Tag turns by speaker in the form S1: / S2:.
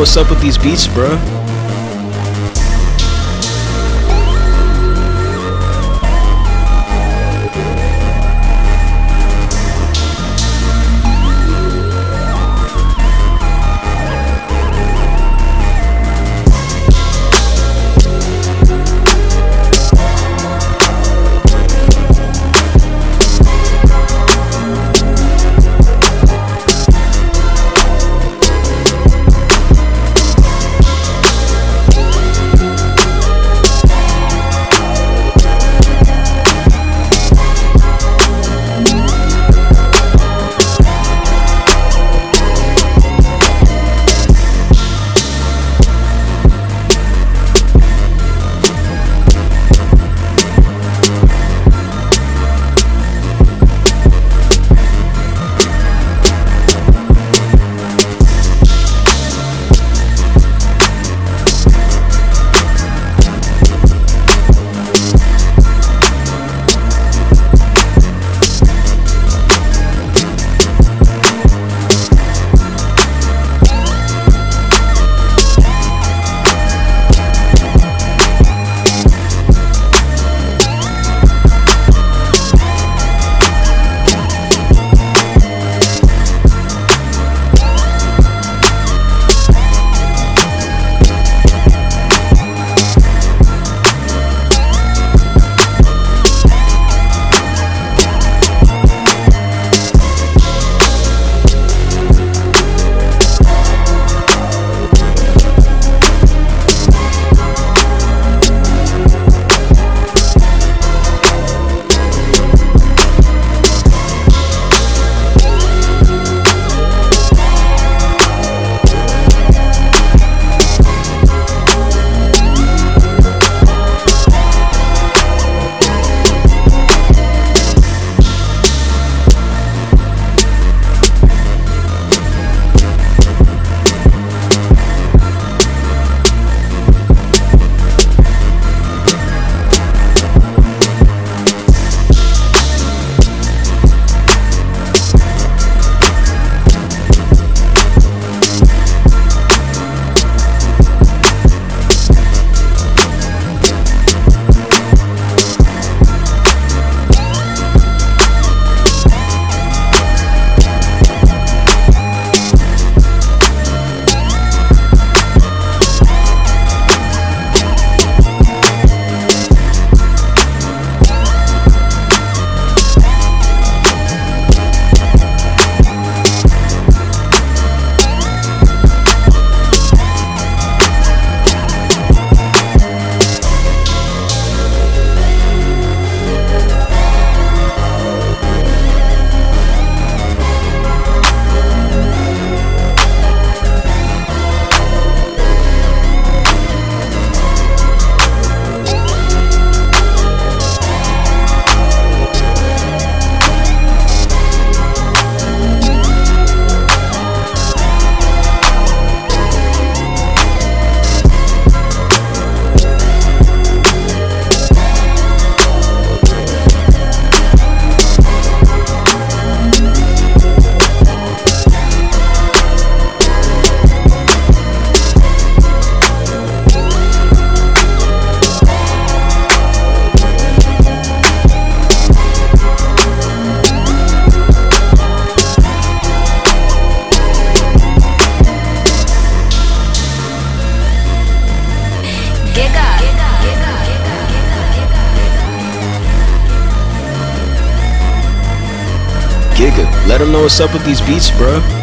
S1: What's up with these beats, bruh. Let them know what's up with these beats, bruh.